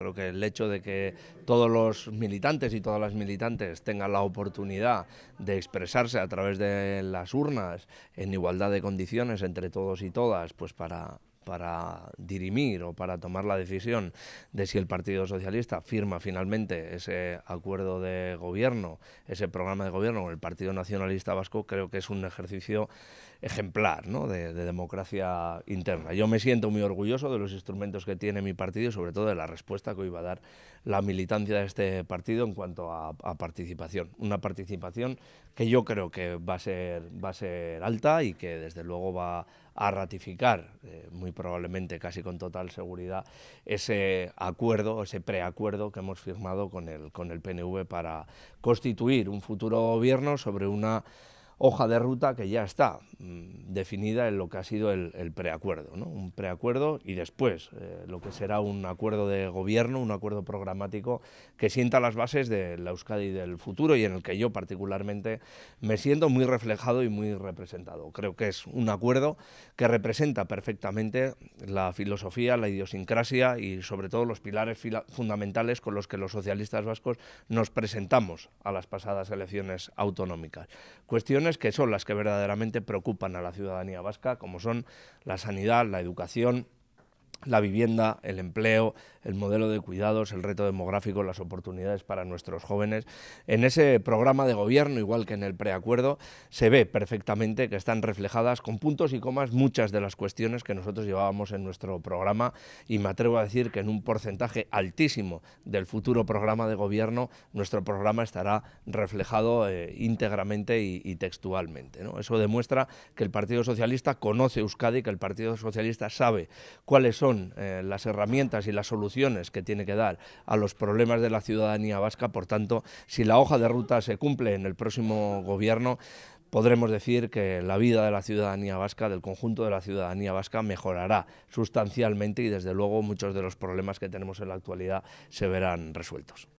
Creo que el hecho de que todos los militantes y todas las militantes tengan la oportunidad de expresarse a través de las urnas en igualdad de condiciones entre todos y todas, pues para para dirimir o para tomar la decisión de si el Partido Socialista firma finalmente ese acuerdo de gobierno, ese programa de gobierno con el Partido Nacionalista Vasco, creo que es un ejercicio ejemplar ¿no? de, democracia interna. Yo me siento muy orgulloso de los instrumentos que tiene mi partido y sobre todo de la respuesta que hoy va a dar la militancia de este partido en cuanto a, participación. Una participación que yo creo que va a ser, va a ser alta y que desde luego va a ratificar, eh, muy probablemente casi con total seguridad, ese acuerdo, ese preacuerdo que hemos firmado con el, con el PNV para constituir un futuro gobierno sobre una hoja de ruta que ya está mm, definida en lo que ha sido el, preacuerdo, un preacuerdo y después eh, lo que será un acuerdo de gobierno, un acuerdo programático que sienta las bases de la Euskadi del futuro y en el que yo particularmente me siento muy reflejado y muy representado. Creo que es un acuerdo que representa perfectamente la filosofía, la idiosincrasia y sobre todo los pilares fundamentales con los que los socialistas vascos nos presentamos a las pasadas elecciones autonómicas. Cuestiones que son las que verdaderamente preocupan a la ciudadanía vasca, como son la sanidad, la educación, la vivienda, el empleo, el modelo de cuidados, el reto demográfico, las oportunidades para nuestros jóvenes. En ese programa de gobierno, igual que en el preacuerdo, se ve perfectamente que están reflejadas con puntos y comas muchas de las cuestiones que nosotros llevábamos en nuestro programa y me atrevo a decir que en un porcentaje altísimo del futuro programa de gobierno nuestro programa estará reflejado eh, íntegramente y, textualmente. Eso demuestra que el Partido Socialista conoce Euskadi, que el Partido Socialista sabe cuáles son eh, las herramientas y las soluciones que tiene que dar a los problemas de la ciudadanía vasca. Por tanto, si la hoja de ruta se cumple en el próximo gobierno, podremos decir que la vida de la ciudadanía vasca, del conjunto de la ciudadanía vasca, mejorará sustancialmente y desde luego muchos de los problemas que tenemos en la actualidad se verán resueltos.